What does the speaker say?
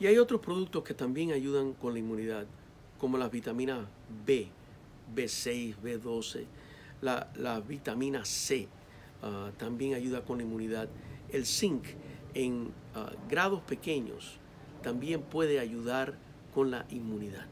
Y hay otros productos que también ayudan con la inmunidad, como las vitaminas B, B6, B12, la, la vitamina C ah, también ayuda con la inmunidad. El zinc en ah, grados pequeños también puede ayudar con la inmunidad.